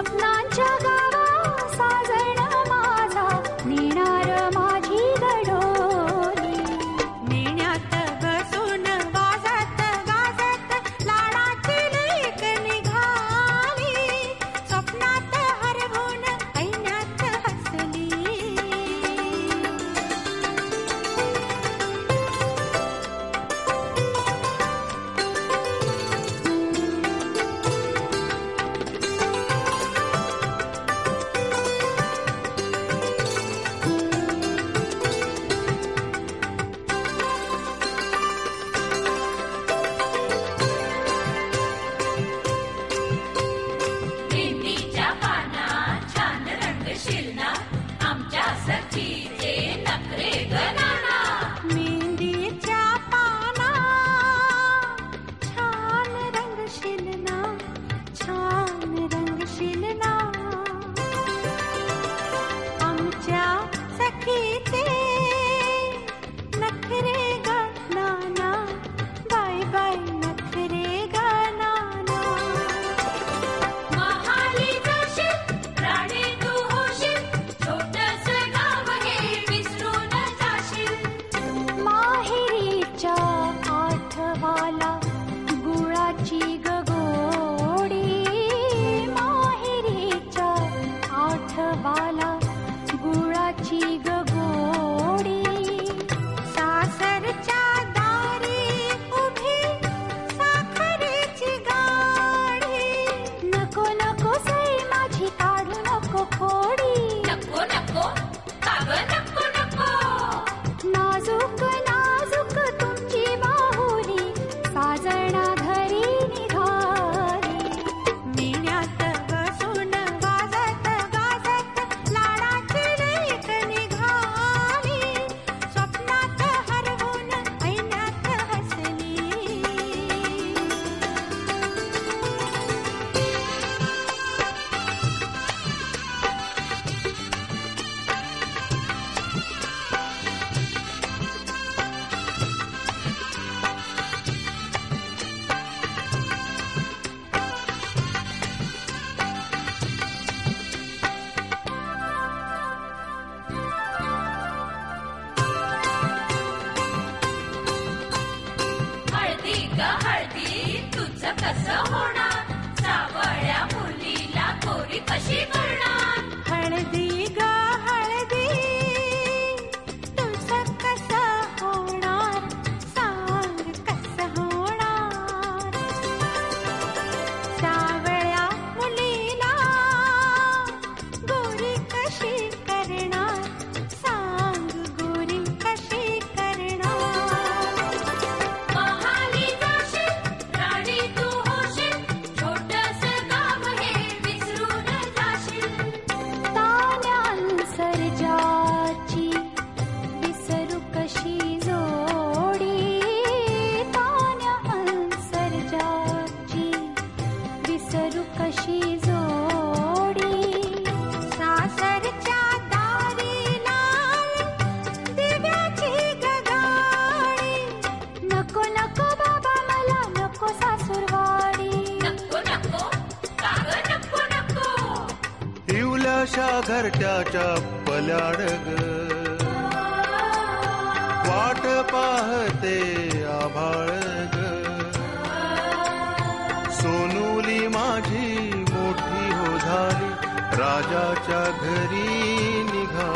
अपना जगा TV. वाला गुळाची गोडी। सासरच्या दारी उभी साखरेची गाडी। नको नको सई माझी काढू नको खोडी। Запасовано. सासूरवाडी. घरट्याच्या पल्याड वाट पाहते आभाळ सोनुली माझी मोठी हो झाली. राजाच्या घरी निघा